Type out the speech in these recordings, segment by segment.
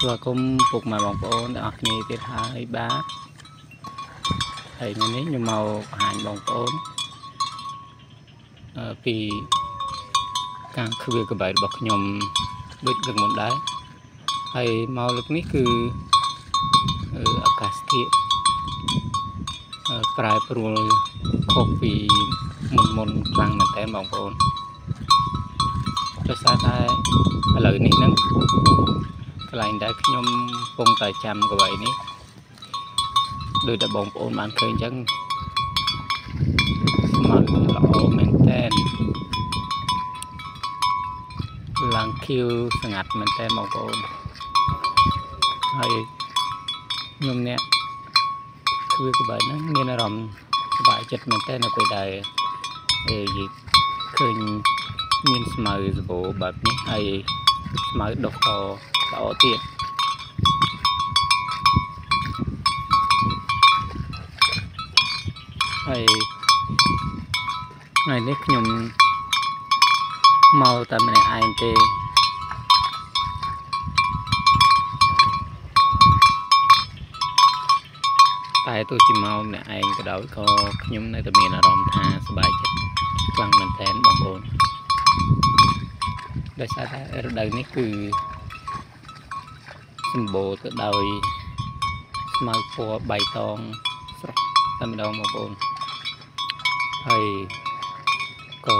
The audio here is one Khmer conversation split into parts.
ស្វាគមន៍ពុកម៉ែបងប្អូនទាំងអស់គ្នាទៀតហើយបាទហើយថ្ងៃនេះខ្ញុំមកបង្ហាញបងប្អូនអឺពីការឃ្វាលក្បែររបស់ខ្ញុំដូចលើកមុនដែរហើយមកលើកនេះគឺអឺអាកាសធាតុអឺប្រែប្រួលខុសពីមុនមុនខ្លាំងមែនតើបងប្អូនដោយសារតែឥឡូវនេះហ្នឹង កន្លែងដែលខ្ញុំកំពុងតែចាំកន្លែងនេះដោយតែបងប្អូនបានឃើញអញ្ចឹងស្មៅល្អមែនតើឡើងខៀវស្ងាត់មែនតើបងប្អូនហើយខ្ញុំអ្នកគឺក្បែរហ្នឹងមានអារម្មណ៍សប្បាយចិត្តមែនតើនៅពេលដែលអេយឃើញមានស្មៅសបោបែបនេះហើយស្មៅដុះក ល្អទៀតហើយថ្ងៃនេះខ្ញុំមកតែម្នាក់ឯងទេតែទោះជាមកម្នាក់ឯងក៏ដោយក៏ខ្ញុំនៅតែមានអារម្មណ៍ថាសប្បាយចិត្តខ្លាំងមែនទែនបងប្អូនដោយសារតែរដូវនេះគឺ សម្បូរទៅដោយស្មៅពណ៌បៃតងស្រស់តែម្ដងបងប្អូនហើយក៏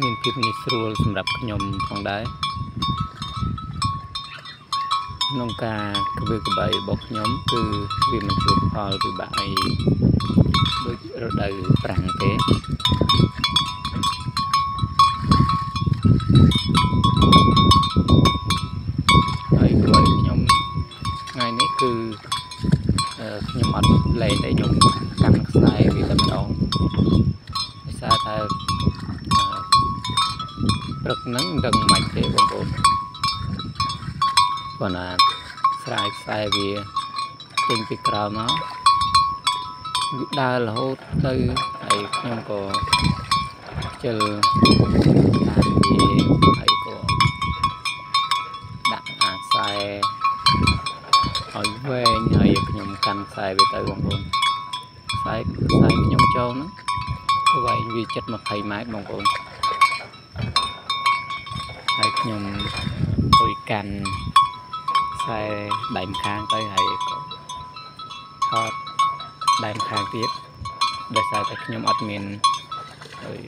មានភាពងាយស្រួលសម្រាប់ខ្ញុំផងដែរក្នុងការក្បឿក្បៃរបស់ខ្ញុំ គឺវាមិនជួបផលពិបាកអីដូចរដូវប្រាំងទេ ហើយក្បៃខ្ញុំថ្ងៃនេះគឺអឺខ្ញុំអត់លេងតែខ្ញុំកាន់ខ្សែវាតែម្ដងដោយសារតែអឺព្រឹកហ្នឹងមិនដឹងមិនទេបងប្អូនប៉ុន្តែស្រាយខ្សែវាចេញពីក្រោមមកវាដើររហូតទៅហើយខ្ញុំក៏ខ្ជិលតាមវាហើយក៏ដាក់អាខ្សែ ឲ្យវែងហើយខ្ញុំកាន់ខ្សែវាទៅបងប្អូនខ្សែខ្សែខ្ញុំចូលហ្នឹងវែងវាចិត្ត20ម៉ែត្របងប្អូនហើយខ្ញុំអុយកាន់ខ្សែដៃម្ខាងទៅហើយក៏ថតដៃម្ខាងទៀតដោយសារតែខ្ញុំអត់មានអុយ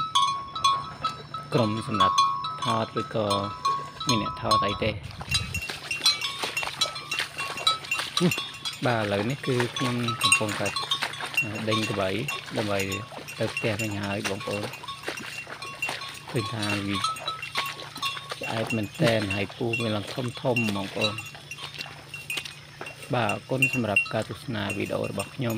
ក្រុមសម្រាប់ថតឬក៏មានអ្នកថតអីទេ បាទឥឡូវនេះគឺខ្ញុំកំពុងតែដេញក្បៃដើម្បីទៅផ្ទះវិញហើយបងប្អូនឃើញថាវាឆ្អែតមែនតែនហើយពូវាឡើងធំធំបងប្អូនបាទអរគុណសម្រាប់ការទស្សនាវីដេអូរបស់ខ្ញុំ